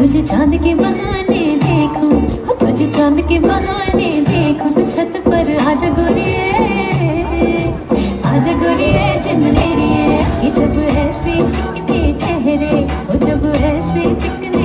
तुझे चाँद के बहाने देखो तुझे चाँद के बहाने देखो, तू छत पर आज गोरिए आज गोरिए जिन मेरी ये जब ऐसे चेहरे, वो जब ऐसे चिकने